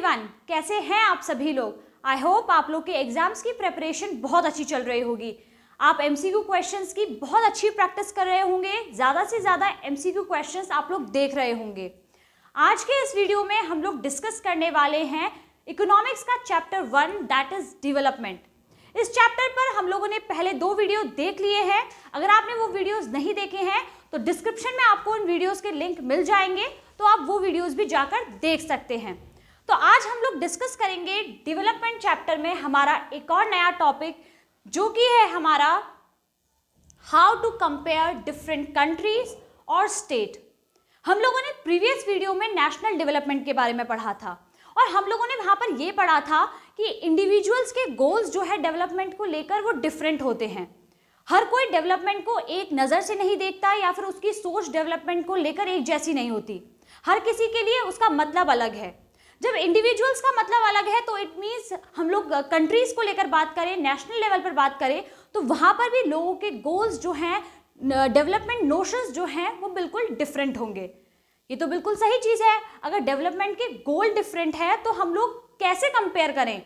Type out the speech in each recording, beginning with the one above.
Everyone कैसे हैं आप सभी लोग? आई होप आप लोग के एग्ज़ाम्स की प्रिपरेशन बहुत अच्छी चल रही होगी। आप एमसीक्यू क्वेश्चंस की बहुत अच्छी प्रैक्टिस कर रहे होंगे। ज़्यादा से ज़्यादा एमसीक्यू क्वेश्चंस आप लोग देख रहे होंगे। आज के इस वीडियो में हम लोग डिस्कस करने वाले हैं इकोनॉमिक्स का chapter one that is development इस चैप्टर पर हम लोगों ने पहले दो वीडियो देख लिए हैं। अगर आपने वो वीडियोस नहीं देखे हैं तो डिस्क्रिप्शन में आपको उन वीडियोस के लिंक मिल जाएँगे। तो आप वो वीडियोस भी जाकर देख सकते हैं। तो आज हम लोग डिस्कस करेंगे डेवलपमेंट चैप्टर में हमारा एक और नया टॉपिक जो कि है हमारा how to compare different countries और स्टेट हम लोगों ने प्रीवियस वीडियो में नेशनल डेवलपमेंट के बारे में पढ़ा था और हम लोगों ने वहाँ पर ये पढ़ा था कि इंडिविजुअल्स के गोल्स जो है डेवलपमेंट को लेकर वो डिफरेंट होते हैं. हर कोई डेवलपमेंट को एक नज़र से नहीं देखता या फिर उसकी सोच डेवलपमेंट को लेकर एक जैसी नहीं होती. हर किसी के लिए उसका मतलब अलग है. जब इंडिविजुअल्स का मतलब अलग है तो इट मीन्स हम लोग कंट्रीज़ को लेकर बात करें नेशनल लेवल पर बात करें तो वहाँ पर भी लोगों के गोल्स जो हैं डेवलपमेंट नोशंस जो हैं, वो बिल्कुल डिफरेंट होंगे। ये तो बिल्कुल सही चीज़ है। अगर डेवलपमेंट के गोल डिफरेंट है तो हम लोग कैसे कंपेयर करें?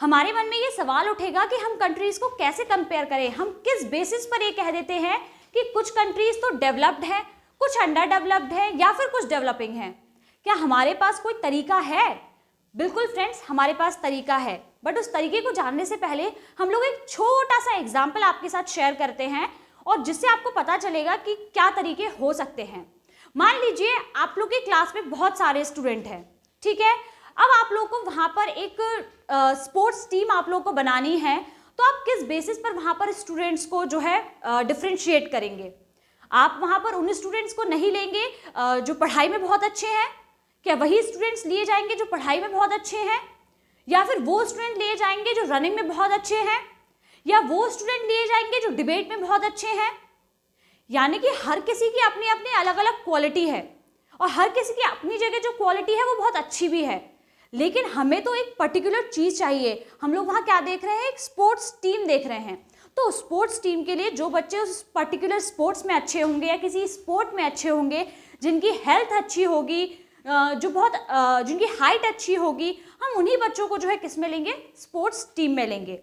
हमारे मन में ये सवाल उठेगा कि हम कंट्रीज़ को कैसे कंपेयर करें? हम किस बेसिस पर ये कह देते हैं कि कुछ कंट्रीज़ तो डेवलप्ड हैं, कुछ अंडर डेवलप्ड है, या फिर कुछ डेवलपिंग है? क्या हमारे पास कोई तरीका है? बिल्कुल फ्रेंड्स हमारे पास तरीका है। बट उस तरीके को जानने से पहले हम लोग एक छोटा सा एग्ज़ाम्पल आपके साथ शेयर करते हैं और जिससे आपको पता चलेगा कि क्या तरीके हो सकते हैं। मान लीजिए आप लोग की क्लास में बहुत सारे स्टूडेंट हैं, ठीक है? अब आप लोग को वहाँ पर एक स्पोर्ट्स टीम आप लोग को बनानी है तो आप किस बेसिस पर वहाँ पर स्टूडेंट्स को जो है डिफ्रेंशिएट करेंगे? आप वहाँ पर उन स्टूडेंट्स को नहीं लेंगे जो पढ़ाई में बहुत अच्छे हैं क्या वही स्टूडेंट्स लिए जाएँगे जो पढ़ाई में बहुत अच्छे हैं? या फिर वो स्टूडेंट लिए जाएँगे जो रनिंग में बहुत अच्छे हैं? या वो स्टूडेंट लिए जाएँगे जो डिबेट में बहुत अच्छे हैं? यानी कि हर किसी की अपनी अपनी अलग अलग क्वालिटी है। और हर किसी की अपनी जगह जो क्वालिटी है, वो बहुत अच्छी भी है। लेकिन हमें तो एक पर्टिकुलर चीज़ चाहिए। हम लोग वहाँ क्या देख रहे हैं? एक स्पोर्ट्स टीम देख रहे हैं। तो स्पोर्ट्स टीम के लिए जो बच्चे उस पर्टिकुलर स्पोर्ट्स में अच्छे होंगे या किसी स्पोर्ट में अच्छे होंगे, जिनकी हेल्थ अच्छी होगी जो बहुत जिनकी हाइट अच्छी होगी, हम उन्हीं बच्चों को जो है किसमें लेंगे? स्पोर्ट्स टीम में लेंगे।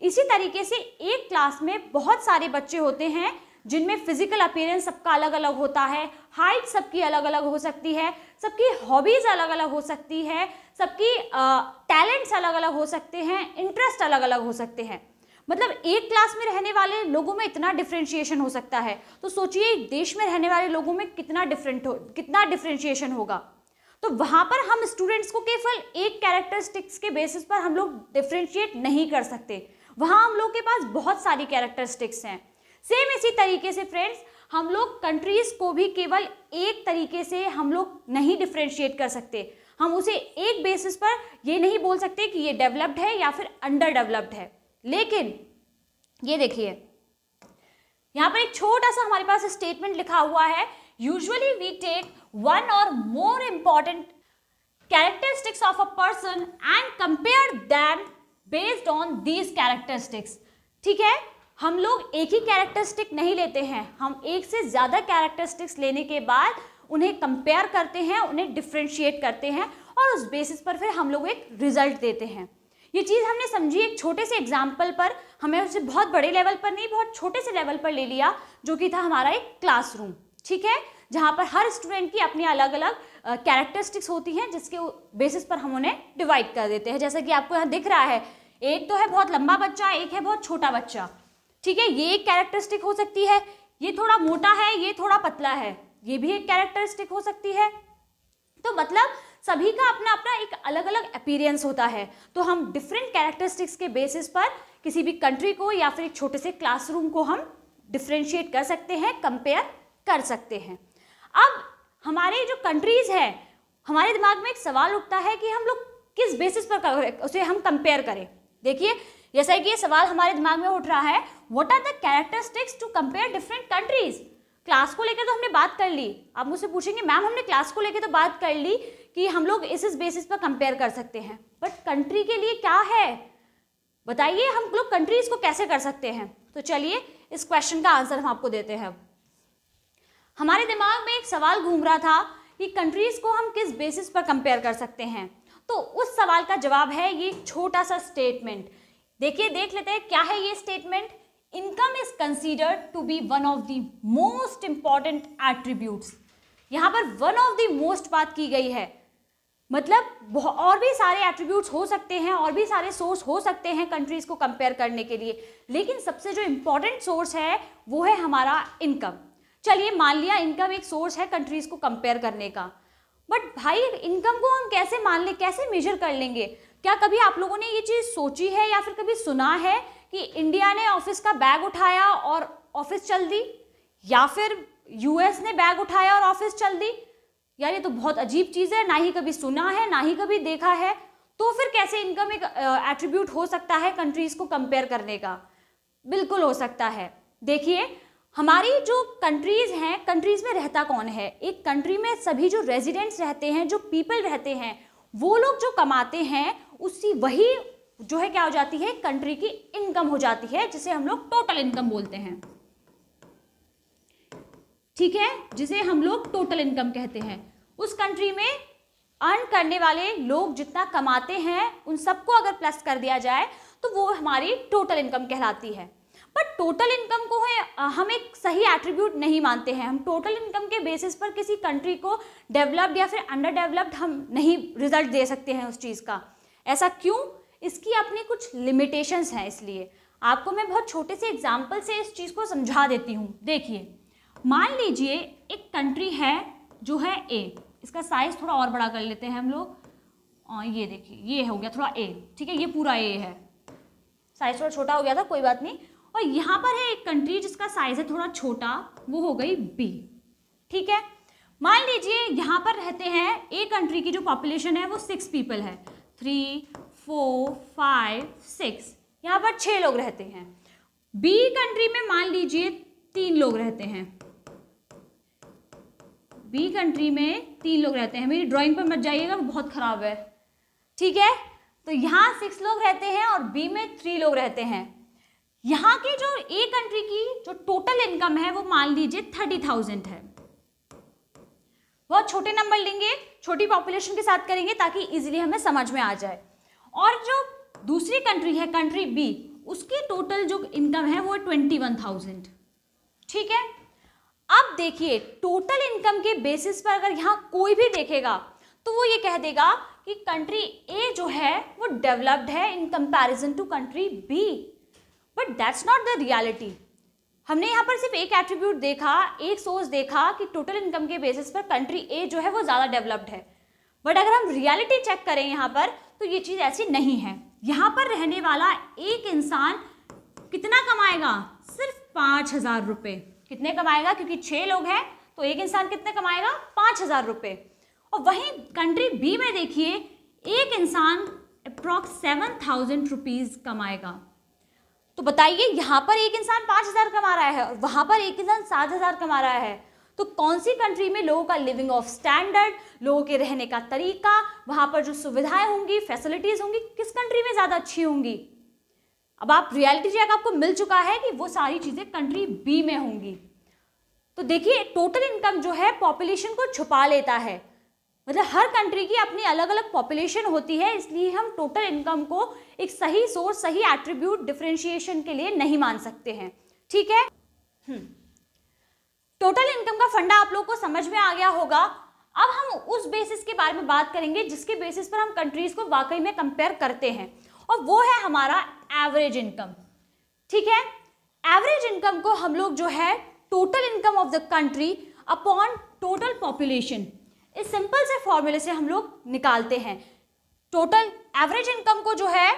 इसी तरीके से एक क्लास में बहुत सारे बच्चे होते हैं, जिनमें फ़िज़िकल अपीयरेंस सबका अलग अलग होता है हाइट सबकी अलग अलग हो सकती है, सबकी हॉबीज़ अलग अलग हो सकती है, सबकी टैलेंट्स अलग अलग हो सकते हैं इंटरेस्ट अलग अलग हो सकते हैं। मतलब एक क्लास में रहने वाले लोगों में इतना डिफ्रेंशिएशन हो सकता है। तो सोचिए, देश में रहने वाले लोगों में कितना डिफरेंट हो, कितना डिफ्रेंशिएशन होगा। तो वहाँ पर हम स्टूडेंट्स को केवल एक कैरेक्टरिस्टिक्स के बेसिस पर हम लोग डिफ्रेंशिएट नहीं कर सकते। वहाँ हम लोग के पास बहुत सारी कैरेक्टरिस्टिक्स हैं। सेम इसी तरीके से फ्रेंड्स हम लोग कंट्रीज़ को भी केवल एक तरीके से हम लोग नहीं डिफ्रेंशिएट कर सकते। हम उसे एक बेसिस पर ये नहीं बोल सकते कि ये डेवलप्ड है या फिर अंडर डेवलप्ड है। लेकिन, ये देखिए, यहाँ पर एक छोटा सा हमारे पास स्टेटमेंट लिखा हुआ है यूजुअली वी टेक वन और more important characteristics of a person and compare them based on these characteristics ठीक है? हम लोग एक ही कैरेक्टरिस्टिक नहीं लेते हैं। हम एक से ज़्यादा कैरेक्टरिस्टिक्स लेने के बाद उन्हें कंपेयर करते हैं, उन्हें डिफ्रेंशिएट करते हैं और उस बेसिस पर फिर हम लोग एक रिज़ल्ट देते हैं। ये चीज़ हमने समझी एक छोटे से एग्ज़ाम्पल पर। हमें उसे बहुत बड़े लेवल पर नहीं, बहुत छोटे से लेवल पर ले लिया, जो कि था हमारा एक क्लासरूम ठीक है? जहाँ पर हर स्टूडेंट की अपनी अलग अलग कैरेक्टरिस्टिक्स होती हैं, जिसके बेसिस पर हम उन्हें डिवाइड कर देते हैं। जैसा कि आपको यहाँ दिख रहा है, एक तो है बहुत लंबा बच्चा, एक है बहुत छोटा बच्चा। ठीक है? ये एक कैरेक्टरिस्टिक हो सकती है। ये थोड़ा मोटा है, ये थोड़ा पतला है। ये भी एक कैरेक्टरिस्टिक हो सकती है। तो मतलब सभी का अपना अपना एक अलग अलग अपीरियंस होता है। तो हम डिफरेंट कैरेक्टरिस्टिक्स के बेसिस पर किसी भी कंट्री को या फिर एक छोटे से क्लासरूम को हम डिफ्रेंशिएट कर सकते हैं कंपेयर कर सकते हैं। अब हमारे जो कंट्रीज़ हैं, हमारे दिमाग में एक सवाल उठता है कि हम लोग किस बेसिस पर उसे हम कंपेयर करें। देखिए, जैसा कि ये सवाल हमारे दिमाग में उठ रहा है what are the characteristics to compare different countries class को लेकर तो हमने बात कर ली। आप मुझसे पूछेंगे, मैम, हमने क्लास को लेकर तो बात कर ली कि हम लोग इस इस बेसिस पर कंपेयर कर सकते हैं। बट कंट्री के लिए क्या है? बताइए, हम लोग कंट्रीज़ को कैसे कर सकते हैं? तो चलिए, इस क्वेश्चन का आंसर हम आपको देते हैं हमारे दिमाग में एक सवाल घूम रहा था कि कंट्रीज़ को हम किस बेसिस पर कंपेयर कर सकते हैं। तो उस सवाल का जवाब है ये छोटा सा स्टेटमेंट देखिए, देख लेते हैं, क्या है ये statement income is considered to be one of the most important attributes यहाँ पर वन ऑफ़ द मोस्ट बात की गई है। मतलब और भी सारे एट्रीब्यूट्स हो सकते हैं, और भी सारे सोर्स हो सकते हैं कंट्रीज़ को कंपेयर करने के लिए। लेकिन सबसे जो इंपॉर्टेंट सोर्स है, वो है हमारा इनकम चलिए मान लिया इनकम एक सोर्स है कंट्रीज़ को कंपेयर करने का। बट भाई इनकम को हम कैसे मान लें, कैसे मेजर कर लेंगे? क्या कभी आप लोगों ने ये चीज़ सोची है या फिर कभी सुना है कि इंडिया ने ऑफ़िस का बैग उठाया और ऑफ़िस चल दी? या फिर यूएस ने बैग उठाया और ऑफ़िस चल दी? यार, ये तो बहुत अजीब चीज़ है, ना ही कभी सुना है, ना ही कभी देखा है। तो फिर कैसे इनकम एक एट्रीब्यूट हो सकता है कंट्रीज़ को कंपेयर करने का? बिल्कुल हो सकता है। देखिए हमारी जो कंट्रीज़ हैं कंट्रीज़ में रहता कौन है? एक कंट्री में सभी जो रेजिडेंट्स रहते हैं, जो पीपल रहते हैं, वो लोग जो कमाते हैं उसी वही जो है क्या हो जाती है? कंट्री की इनकम हो जाती है, जिसे हम लोग टोटल इनकम बोलते हैं। ठीक है? जिसे हम लोग टोटल इनकम कहते हैं। उस कंट्री में अर्न करने वाले लोग जितना कमाते हैं, उन सबको अगर प्लस कर दिया जाए तो वो हमारी टोटल इनकम कहलाती है। बट टोटल इनकम को है हम एक सही एट्रीब्यूट नहीं मानते हैं। हम टोटल इनकम के बेसिस पर किसी कंट्री को डेवलप्ड या फिर अंडर डेवलप्ड हम नहीं रिज़ल्ट दे सकते हैं उस चीज़ का। ऐसा क्यों? इसकी अपनी कुछ लिमिटेशंस हैं इसलिए। आपको मैं बहुत छोटे से एग्ज़ाम्पल से इस चीज़ को समझा देती हूँ। देखिए, मान लीजिए एक कंट्री है जो है ए इसका साइज़ थोड़ा और बड़ा कर लेते हैं हम लोग। ये देखिए, ये हो गया थोड़ा ए ठीक है, ये पूरा ए है। साइज़ थोड़ा छोटा हो गया था, कोई बात नहीं। और यहाँ पर है एक कंट्री जिसका साइज़ है थोड़ा छोटा, वो हो गई बी ठीक है? मान लीजिए यहाँ पर रहते हैं ए कंट्री की जो पॉपुलेशन है वो सिक्स पीपल है. थ्री फोर फाइव सिक्स यहाँ पर छः लोग रहते हैं. बी कंट्री में मान लीजिए तीन लोग रहते हैं. बी कंट्री में तीन लोग रहते हैं. मेरी ड्राइंग पर मत जाइएगा बहुत ख़राब है. ठीक है? तो यहाँ सिक्स लोग रहते हैं और बी में थ्री लोग रहते हैं. यहाँ के जो ए कंट्री की जो टोटल इनकम है, वो मान लीजिए थर्टी थाउज़ेंड है। बहुत छोटे नंबर लेंगे, छोटी पॉपुलेशन के साथ करेंगे ताकि इजीली हमें समझ में आ जाए। और जो दूसरी कंट्री है कंट्री बी उसकी टोटल जो इनकम है, वो ट्वेंटी वन थाउज़ेंड ठीक है? अब देखिए टोटल इनकम के बेसिस पर अगर यहाँ कोई भी देखेगा तो वो ये कह देगा कि कंट्री ए जो है, वो डेवलप्ड है in comparison to country B but that's not the reality हमने यहाँ पर सिर्फ़ एक एट्रीब्यूट देखा, एक सोर्स देखा कि टोटल इनकम के बेसिस पर कंट्री ए जो है वो ज़्यादा डेवलप्ड है। बट अगर हम रियलिटी चेक करें यहाँ पर तो ये चीज़ ऐसी नहीं है। यहाँ पर रहने वाला एक इंसान कितना कमाएगा? सिर्फ़ पाँच हज़ार रुपये कितने कमाएगा? क्योंकि छः लोग हैं तो एक इंसान कितने कमाएगा? पाँच हज़ार रुपये और वहीं कंट्री बी में देखिए, एक इंसान अप्रॉक्स सेवन थाउज़ेंड रुपीज़ कमाएगा। तो बताइए, यहाँ पर एक इंसान पाँच हज़ार कमा रहा है और वहाँ पर एक इंसान सात हज़ार कमा रहा है। तो कौन सी कंट्री में लोगों का लिविंग ऑफ़ स्टैंडर्ड लोगों के रहने का तरीका, वहाँ पर जो सुविधाएँ होंगी फैसिलिटीज़ होंगी, किस कंट्री में ज़्यादा अच्छी होंगी? अब आप रियलिटी चेक आपको मिल चुका है कि वो सारी चीज़ें कंट्री बी में होंगी। तो देखिए टोटल इनकम जो है पॉपुलेशन को छुपा लेता है। मतलब हर कंट्री की अपनी अलग अलग पॉपुलेशन होती है, इसलिए हम टोटल इनकम को एक सही सोर्स सही एट्रीब्यूट डिफ्रेंशिएशन के लिए नहीं मान सकते हैं। ठीक है? टोटल हम्म। इनकम का फंडा आप लोग को समझ में आ गया होगा। अब हम उस बेसिस के बारे में बात करेंगे, जिसके बेसिस पर हम कंट्रीज़ को वाकई में कंपेयर करते हैं। और वो है हमारा एवरेज इनकम ठीक है? एवरेज इनकम को हम लोग जो है total income of the country upon total population इस सिंपल से फॉर्मूले से हम लोग निकालते हैं। टोटल एवरेज इनकम को जो है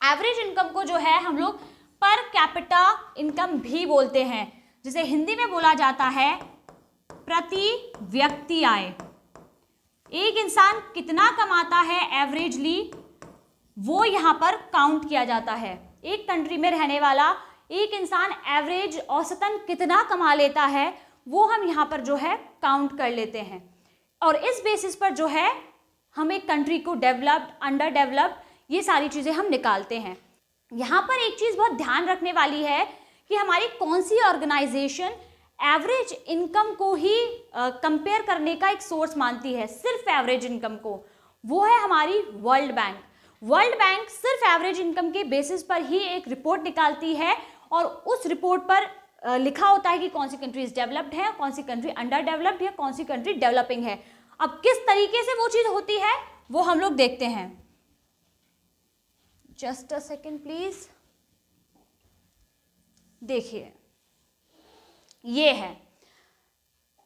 एवरेज इनकम को जो है हम लोग पर कैपिटा इनकम भी बोलते हैं। जिसे हिंदी में बोला जाता है प्रति व्यक्ति आय। एक इंसान कितना कमाता है एवरेजली वो यहाँ पर काउंट किया जाता है। एक कंट्री में रहने वाला एक इंसान एवरेज औसतन कितना कमा लेता है वो हम यहाँ पर जो है काउंट कर लेते हैं। और इस बेसिस पर जो है हम एक कंट्री को डेवलप्ड अंडर डेवलप्ड ये सारी चीज़ें हम निकालते हैं। यहाँ पर एक चीज़ बहुत ध्यान रखने वाली है कि हमारी कौन सी ऑर्गेनाइजेशन एवरेज इनकम को ही कंपेयर uh, करने का एक सोर्स मानती है सिर्फ़ एवरेज इनकम को। वो है हमारी वर्ल्ड बैंक वर्ल्ड बैंक सिर्फ़ एवरेज इनकम के बेसिस पर ही एक रिपोर्ट निकालती है और उस रिपोर्ट पर लिखा होता है कि कौन सी कंट्रीज़ डेवलप्ड है, कौन सी कंट्री अंडर डेवलप्ड है, कौन सी कंट्री डेवलपिंग है। अब किस तरीके से वो चीज़ होती है, वो हम लोग देखते हैं। जस्ट अ सेकेंड प्लीज़ देखिए, ये है।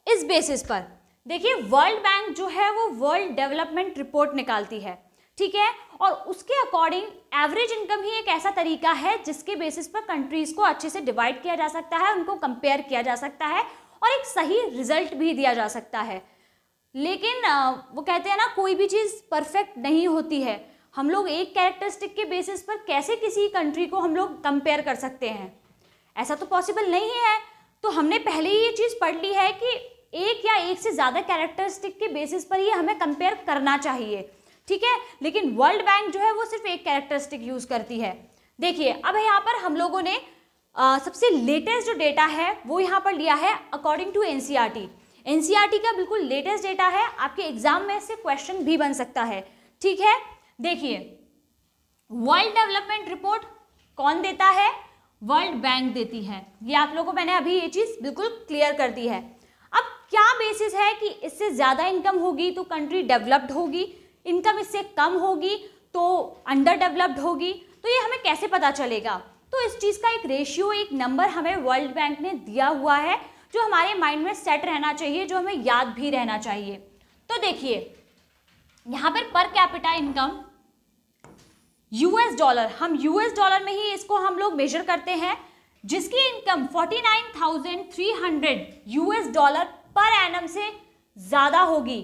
इस बेसिस पर, देखिए वर्ल्ड बैंक जो है, वो वर्ल्ड डेवलपमेंट रिपोर्ट निकालती है। ठीक है? और उसके अकॉर्डिंग एवरेज इनकम ही एक ऐसा तरीका है जिसके बेसिस पर कंट्रीज़ को अच्छे से डिवाइड किया जा सकता है, उनको कंपेयर किया जा सकता है और एक सही रिज़ल्ट भी दिया जा सकता है। लेकिन वो कहते हैं ना, कोई भी चीज़ परफेक्ट नहीं होती है। हम लोग एक कैरेक्टरिस्टिक के बेसिस पर कैसे किसी कंट्री को हम लोग कंपेयर कर सकते हैं? ऐसा तो पॉसिबल नहीं है। तो हमने पहले ही ये चीज़ पढ़ ली है कि एक या एक से ज़्यादा कैरेक्टरिस्टिक के बेसिस पर ही हमें कंपेयर करना चाहिए। ठीक है? लेकिन वर्ल्ड बैंक जो है वो सिर्फ़ एक कैरेक्टरिस्टिक यूज़ करती है। देखिए अब यहाँ पर हम लोगों ने आ, सबसे लेटेस्ट जो डेटा है वो यहाँ पर लिया है अकॉर्डिंग टू एन एनसीईआरटी का बिल्कुल लेटेस्ट डेटा है आपके एग्ज़ाम में से क्वेश्चन भी बन सकता है। ठीक है? देखिए वर्ल्ड डेवलपमेंट रिपोर्ट कौन देता है? वर्ल्ड बैंक देती है। ये आप लोगों को मैंने अभी ये चीज़ बिल्कुल क्लियर कर दी है। अब क्या बेसिस है कि इससे ज़्यादा इनकम होगी तो कंट्री डेवलप्ड होगी? इनकम इससे कम होगी तो अंडर डेवलप्ड होगी तो ये हमें कैसे पता चलेगा? तो इस चीज़ का एक रेशियो एक नंबर हमें वर्ल्ड बैंक ने दिया हुआ है जो हमारे माइंड में सेट रहना चाहिए जो हमें याद भी रहना चाहिए। तो देखिए यहाँ पर per capita income US dollar हम यूएस डॉलर में ही इसको हम लोग मेजर करते हैं जिसकी इनकम 49,300 यूएस डॉलर पर एनम से ज़्यादा होगी।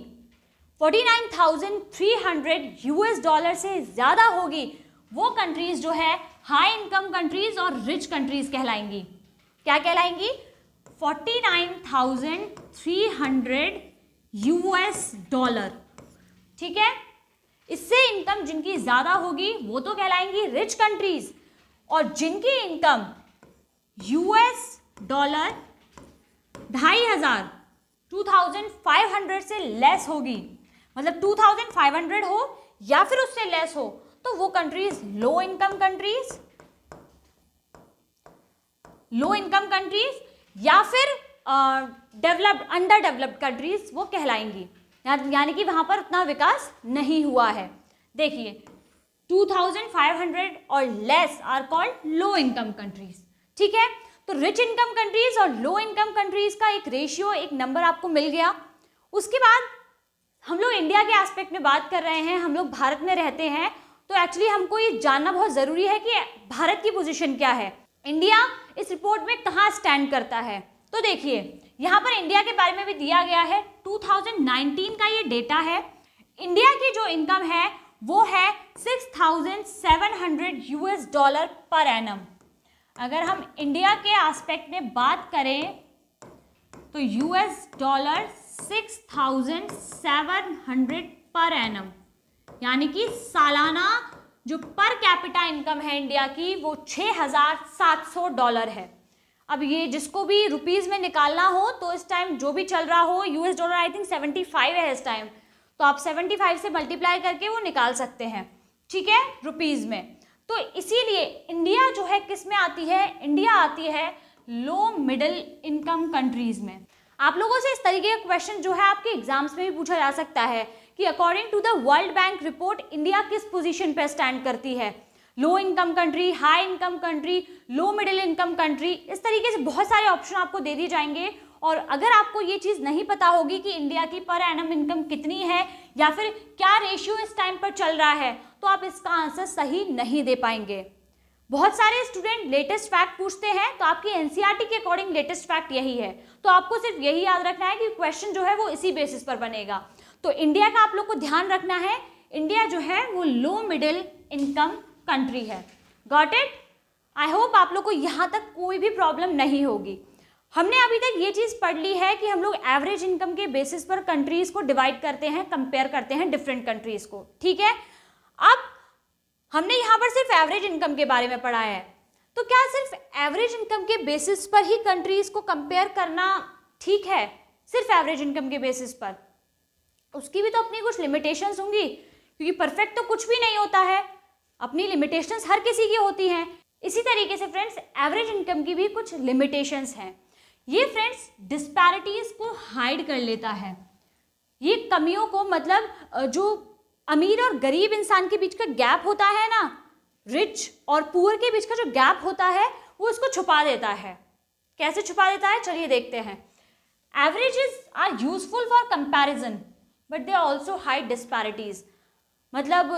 49,300 यूएस डॉलर से ज़्यादा होगी। वो कंट्रीज़ जो है हाई इनकम कंट्रीज़ और रिच कंट्रीज़ कहलाएँगी। क्या कहलाएँगी? 49,300 यूएस डॉलर। ठीक है? इससे इनकम जिनकी ज़्यादा होगी वो तो कहलाएँगी रिच कंट्रीज़ और जिनकी इनकम यूएस डॉलर ढाई हज़ार टू थाउज़ेंड फाइव हंड्रेड से लेस होगी। मतलब टू थाउज़ेंड फाइव हंड्रेड हो या फिर उससे लेस हो तो वो countries low income countries low income countries या फिर डेवलप्ड अंडर डेवलप्ड कंट्रीज़ वो कहलाएँगी। यानी कि वहाँ पर उतना विकास नहीं हुआ है। देखिए 2500 और less are called low income countries ठीक है? तो रिच इनकम कंट्रीज़ और लो इनकम कंट्रीज़ का एक रेशियो एक नंबर आपको मिल गया। उसके बाद हम लोग इंडिया के एस्पेक्ट में बात कर रहे हैं हम लोग भारत में रहते हैं तो एक्चुअली हमको ये जानना बहुत ज़रूरी है कि भारत की पोजीशन क्या है। इंडिया इस रिपोर्ट में कहाँ स्टैंड करता है? तो देखिए यहाँ पर इंडिया के बारे में भी दिया गया है 2019 का ये डेटा है। इंडिया की जो इनकम है वो है 6,700 यूएस डॉलर पर एनम अगर हम इंडिया के एस्पेक्ट में बात करें तो यूएस डॉलर 6,700 पर एनम यानी कि सालाना जो पर कैपिटा इनकम है इंडिया की वो 6,700 डॉलर है. अब ये जिसको भी रुपीज़ में निकालना हो तो इस टाइम जो भी चल रहा हो US dollar I think seventy five है इस टाइम तो आप सेवेंटी फाइव से मल्टीप्लाई करके वो निकाल सकते हैं. ठीक है? रुपीज़ में. तो इसीलिए इंडिया जो है किसमें आती है? इंडिया आती है लो मिडिल इनकम कंट्रीज़ में. आप लोगों से इस तरीके का क्वेश्चन जो है आपके एग्ज़ाम्स में भी पूछा जा सकता है कि according to the World Bank report India किस पोजीशन पर स्टैंड करती है? Low income country high income country low middle income country इस तरीके से बहुत सारे ऑप्शन आपको दे दिए जाएँगे। और अगर आपको ये चीज़ नहीं पता होगी कि इंडिया की पर एनम इनकम कितनी है या फिर क्या रेशियो इस टाइम पर चल रहा है तो आप इसका आंसर सही नहीं दे पाएँगे। बहुत सारे स्टूडेंट लेटेस्ट फैक्ट पूछते हैं तो आपकी एनसीईआरटी e के अकॉर्डिंग लेटेस्ट फैक्ट यही है। तो आपको सिर्फ़ यही याद रखना है कि क्वेश्चन जो है वो इसी बेसिस पर बनेगा। तो इंडिया का आप लोग को ध्यान रखना है इंडिया जो है वो लो मिडिल इनकम कंट्री है। गॉट इट आई होप आप लोग को यहाँ तक कोई भी प्रॉब्लम नहीं होगी। हमने अभी तक ये चीज़ पढ़ ली है कि हम लोग एवरेज इनकम के बेसिस पर कंट्रीज़ को डिवाइड करते हैं कंपेयर करते हैं डिफरेंट कंट्रीज़ को। ठीक है? अब हमने यहाँ पर सिर्फ़ एवरेज इनकम के बारे में पढ़ा है। तो क्या सिर्फ़ एवरेज इनकम के बेसिस पर ही कंट्रीज़ को कंपेयर करना ठीक है? सिर्फ़ एवरेज इनकम के बेसिस पर। उसकी भी तो अपनी कुछ लिमिटेशंस होंगी, क्योंकि परफेक्ट तो कुछ भी नहीं होता है। अपनी लिमिटेशंस हर किसी की होती हैं। इसी तरीके से फ्रेंड्स एवरेज इनकम की भी कुछ लिमिटेशंस हैं। ये फ्रेंड्स डिस्पैरिटीज को हाइड कर लेता है। ये कमियों को मतलब जो अमीर और गरीब इंसान के बीच का गैप होता है ना, रिच और पुअर के बीच का जो गैप होता है, वो उसको छुपा देता है। कैसे छुपा देता है? चलिए देखते हैं। Averages are useful for comparison but they also hide disparities मतलब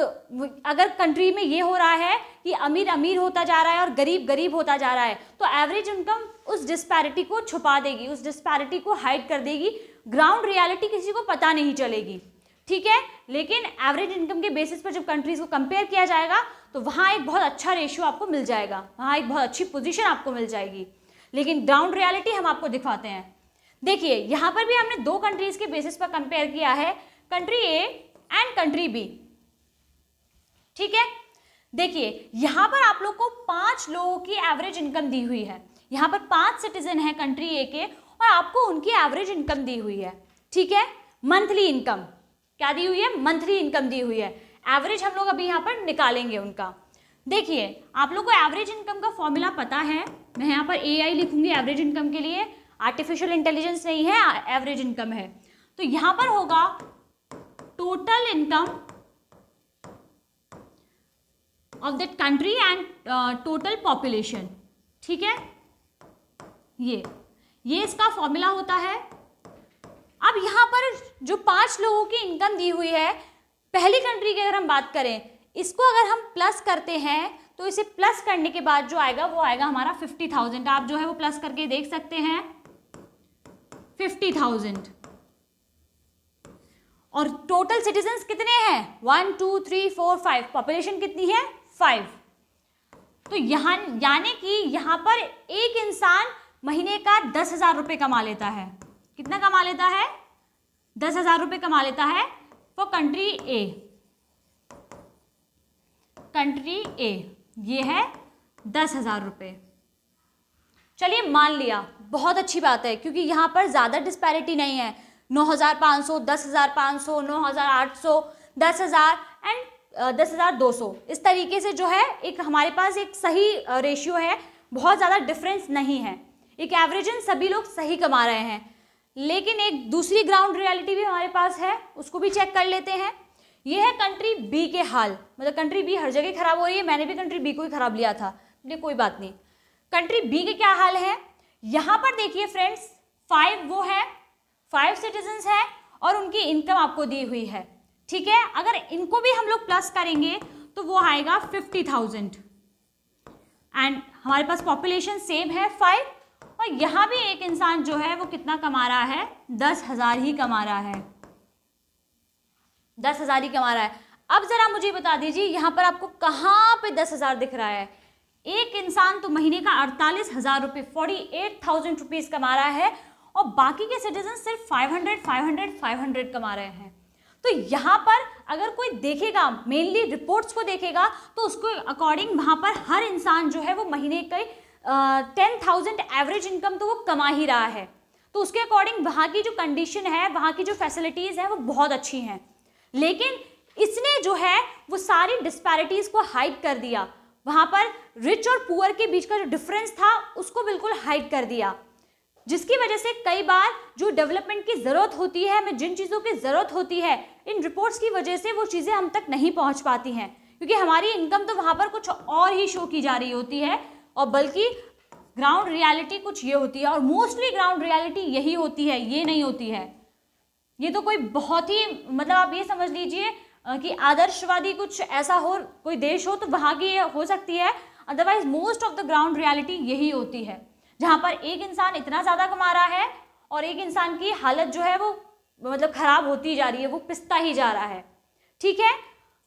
अगर कंट्री में ये हो रहा है कि अमीर अमीर होता जा रहा है और गरीब गरीब होता जा रहा है तो एवरेज इनकम उस डिस्पैरिटी को छुपा देगी, उस डिस्पैरिटी को हाइड कर देगी। ग्राउंड रियलिटी किसी को पता नहीं चलेगी। ठीक है? लेकिन एवरेज इनकम के बेसिस पर जब कंट्रीज़ को कंपेयर किया जाएगा तो वहाँ एक बहुत अच्छा रेशियो आपको मिल जाएगा। वहाँ एक बहुत अच्छी पोजिशन आपको मिल जाएगी। लेकिन ग्राउंड रियलिटी हम आपको दिखाते हैं। देखिए, यहाँ पर भी हमने दो कंट्रीज़ के बेसिस पर कंपेयर किया है country A and country B ठीक है? देखिए, यहाँ पर आप लोग को पाँच लोगों की एवरेज इनकम दी हुई है। यहाँ पर पाँच सिटीजन है कंट्री ए के और आपको उनकी एवरेज इनकम दी हुई है। ठीक है? मंथली इनकम क्या दी हुई है? मंथली इनकम दी हुई है। एवरेज हम लोग अभी यहाँ पर निकालेंगे उनका। देखिए, आप लोग को एवरेज इनकम का फॉर्मूला पता है। मैं यहाँ पर ए आई लिखूँगी एवरेज इनकम के लिए। आर्टिफिशियल इंटेलिजेंस नहीं है एवरेज इनकम है। तो यहाँ पर होगा total income of that country and total population ठीक है? ये। ये इसका फॉर्मूला होता है अब यहाँ पर जो पाँच लोगों की इनकम दी हुई है, पहली कंट्री की अगर हम बात करें, इसको अगर हम प्लस करते हैं तो इसे प्लस करने के बाद जो आएगा, वो आएगा हमारा फिफ्टी थाउज़ेंड आप जो है वो प्लस करके देख सकते हैं। फिफ्टी थाउज़ेंड और टोटल सिटीजन्स कितने हैं? One two three four five population कितनी है? फाइव तो यहाँ, यानी कि यहाँ पर एक इंसान महीने का दस हज़ार रुपये कमा लेता है। कितना कमा लेता है? दस हज़ार रुपये कमा लेता है for country A country A ये है दस हज़ार रुपये चलिए मान लिया। बहुत अच्छी बात है, क्योंकि यहाँ पर ज़्यादा डिस्पैरिटी नहीं है। नौ हज़ार पाँच सौ, दस हज़ार पाँच सौ, नौ हज़ार आठ सौ, दस हज़ार एंड दस हज़ार दो सौ। इस तरीके से जो है, एक हमारे पास एक सही रेशियो है। बहुत ज़्यादा डिफरेंस नहीं है। एक एवरेजन सभी लोग सही कमा रहे हैं। लेकिन एक दूसरी ग्राउंड रियलिटी भी हमारे पास है, उसको भी चेक कर लेते हैं। ये है कंट्री बी के हाल। मतलब कंट्री बी हर जगह खराब हो रही है, मैंने भी कंट्री बी को ही खराब लिया था। इसलिए कोई बात नहीं। कंट्री बी के क्या हाल है? यहाँ पर देखिए फ्रेंड्स फाइव वो है फाइव सिटीजन्स है और उनकी इनकम आपको दी हुई है। ठीक है? अगर इनको भी हम लोग प्लस करेंगे तो वो आएगा फिफ्टी थाउज़ेंड एंड हमारे पास पॉपुलेशन सेम है फाइव और यहाँ भी एक इंसान जो है वो कितना कमा रहा है? दस हज़ार ही कमा रहा है। दस हज़ार ही कमा रहा है। अब जरा मुझे बता दीजिए, यहाँ पर आपको कहाँ पे दस हज़ार दिख रहा है? एक इंसान तो महीने का अड़तालीस हज़ार रुपये फोर्टी एट थाउज़ेंड रुपीज़ कमा रहा है और बाकी के सिटीजन सिर्फ़ five hundred five hundred five hundred कमा रहे हैं। तो यहाँ पर अगर कोई देखेगा मेनली रिपोर्ट्स को देखेगा तो उसको अकॉर्डिंग वहाँ पर हर इंसान जो है वो महीने के टेन थाउज़ेंड एवरेज इनकम तो वो कमा ही रहा है। तो उसके अकॉर्डिंग वहाँ की जो कंडीशन है, वहाँ की जो फैसिलिटीज़ हैं, वो बहुत अच्छी हैं। लेकिन इसने जो है, वो सारी डिस्पैरिटीज़ को हाइड कर दिया। वहाँ पर रिच और पुअर के बीच का जो डिफरेंस था, उसको बिल्कुल हाइड कर दिया। जिसकी वजह से कई बार जो डेवलपमेंट की ज़रूरत होती है हमें जिन चीज़ों की ज़रूरत होती है, इन रिपोर्ट्स की वजह से वो चीज़ें हम तक नहीं पहुँच पाती हैं। क्योंकि हमारी इनकम तो वहाँ पर कुछ और ही शो की जा रही होती है। और बल्कि ग्राउंड रियलिटी कुछ ये होती है और मोस्टली ग्राउंड रियलिटी यही होती है, ये नहीं होती है। ये तो कोई बहुत ही मतलब आप ये समझ लीजिए कि आदर्शवादी कुछ ऐसा हो, कोई देश हो तो वहाँ की हो सकती है। Otherwise most of the ground reality यही होती है। जहाँ पर एक इंसान इतना ज़्यादा कमा रहा है और एक इंसान की हालत जो है वो मतलब ख़राब होती जा रही है, वो पिसता ही जा रहा है। ठीक है?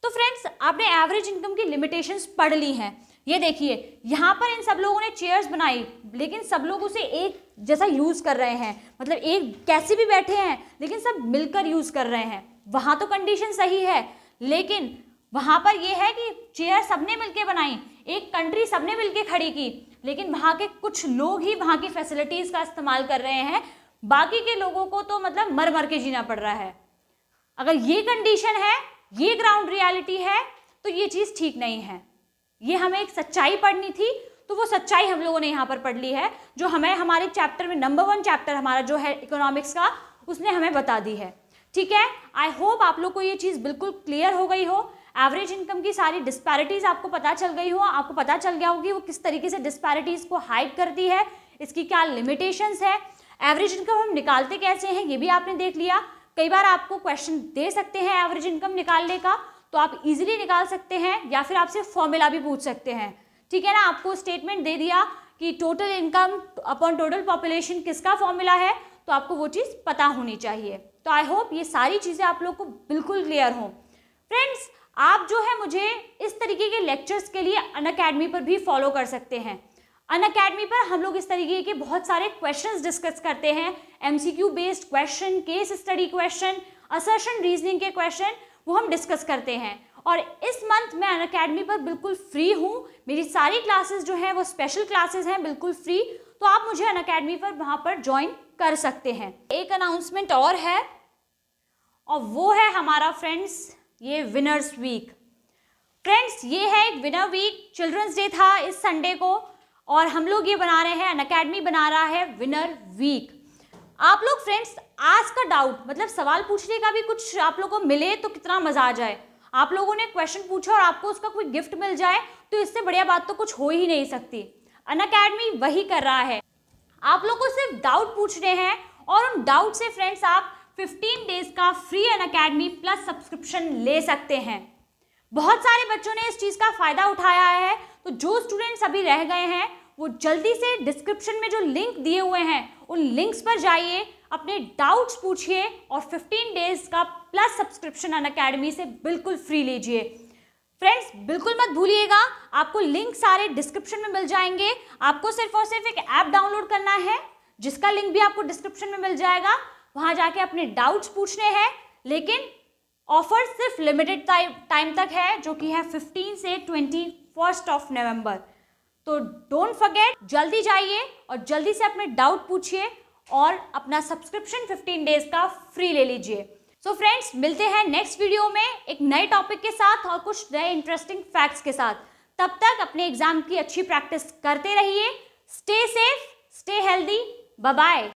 तो फ्रेंड्स आपने एवरेज इनकम की लिमिटेशंस पढ़ ली हैं। ये देखिए, यहाँ पर इन सब लोगों ने चेयर्स बनाई, लेकिन सब लोग उसे एक जैसा यूज़ कर रहे हैं। मतलब एक कैसे भी बैठे हैं, लेकिन सब मिलकर यूज़ कर रहे हैं। वहाँ तो कंडीशन सही है, लेकिन वहाँ पर यह है कि चेयर सबने मिलके बनाई, एक कंट्री सबने मिलके खड़ी की, लेकिन वहाँ के कुछ लोग ही वहाँ की फैसिलिटीज़ का इस्तेमाल कर रहे हैं। बाकी के लोगों को तो मतलब मर मर के जीना पड़ रहा है। अगर ये कंडीशन है, ये ग्राउंड रियलिटी है तो ये चीज़ ठीक नहीं है। ये हमें एक सच्चाई पढ़नी थी तो वो सच्चाई हम लोगों ने यहाँ पर पढ़ ली है, जो हमें हमारे चैप्टर में नंबर वन चैप्टर हमारा जो है इकोनॉमिक्स का, उसने हमें बता दी है। ठीक है? आई होप आप लोग को ये चीज़ बिल्कुल क्लियर हो गई हो। एवरेज इनकम की सारी डिस्पैरिटीज़ आपको पता चल गई हो। आपको पता चल गया हो कि वो किस तरीके से डिस्पैरिटीज़ को हाइड करती है, इसकी क्या लिमिटेशंस है। एवरेज इनकम हम निकालते कैसे हैं, ये भी आपने देख लिया। कई बार आपको क्वेश्चन दे सकते हैं एवरेज इनकम निकालने का तो आप इजीली निकाल सकते हैं या फिर आपसे फॉर्मूला भी पूछ सकते हैं। ठीक है ना? आपको स्टेटमेंट दे दिया कि total income upon total population किसका फॉर्मूला है? तो आपको वो चीज़ पता होनी चाहिए। तो आई होप ये सारी चीज़ें आप लोग को बिल्कुल क्लियर हों। फ्रेंड्स आप जो है मुझे इस तरीके के लेक्चर्स के लिए अन अकेडमी पर भी फॉलो कर सकते हैं। अन अकेडमी पर हम लोग इस तरीके के बहुत सारे क्वेश्चंस डिस्कस करते हैं। MCQ based question case study question assertion reasoning के क्वेश्चन वो हम डिस्कस करते हैं। और इस मंथ मैं अन अकेडमी पर बिल्कुल फ्री हूँ। मेरी सारी क्लासेस जो हैं, वो स्पेशल क्लासेस हैं, बिल्कुल फ्री तो आप मुझे अन अकेडमी पर वहाँ पर ज्वाइन कर सकते हैं। एक अनाउंसमेंट और है। और वो है हमारा फ्रेंड्स ये विनर्स वीक फ्रेंड्स ये है एक विनर वीक चिल्ड्रंस डे था इस संडे को। और हम लोग ये बना रहे हैं, अन अकेडमी बना रहा है विनर वीक आप लोग फ्रेंड्स आज का डाउट मतलब सवाल पूछने का भी कुछ आप लोगों को मिले तो कितना मज़ा आ जाए। आप लोगों ने क्वेश्चन पूछा और आपको उसका कोई गिफ्ट मिल जाए तो इससे बढ़िया बात तो कुछ हो ही नहीं सकती। अन अकेडमी वही कर रहा है। आप लोग को सिर्फ़ डाउट पूछने हैं और उन डाउट से फ्रेंड्स आप 15 डेज़ का free Unacademy plus subscription ले सकते हैं। बहुत सारे बच्चों ने इस चीज़ का फ़ायदा उठाया है। तो जो स्टूडेंट्स अभी रह गए हैं वो जल्दी से डिस्क्रिप्शन में जो लिंक दिए हुए हैं, उन लिंक्स पर जाइए, अपने डाउट्स पूछिए और 15 डेज़ का प्लस सब्सक्रिप्शन अन अकेडमी से बिल्कुल फ्री लीजिए। फ्रेंड्स बिल्कुल मत भूलिएगा, आपको लिंक सारे डिस्क्रिप्शन में मिल जाएँगे। आपको सिर्फ़ और सिर्फ़ एक ऐप डाउनलोड करना है, जिसका लिंक भी आपको डिस्क्रिप्शन में मिल जाएगा। वहाँ जाके अपने डाउट्स पूछने हैं, लेकिन ऑफ़र सिर्फ़ लिमिटेड टाइम तक है, जो कि है 15 से 21 ऑफ़ नवंबर तो डोंट फॉरगेट जल्दी जाइए और जल्दी से अपने डाउट पूछिए और अपना सब्सक्रिप्शन 15 डेज़ का फ्री ले लीजिए। सो so फ्रेंड्स मिलते हैं नेक्स्ट वीडियो में एक नए टॉपिक के साथ और कुछ नए इंटरेस्टिंग फैक्ट्स के साथ। तब तक अपने एग्ज़ाम की अच्छी प्रैक्टिस करते रहिए। Stay safe stay healthy bye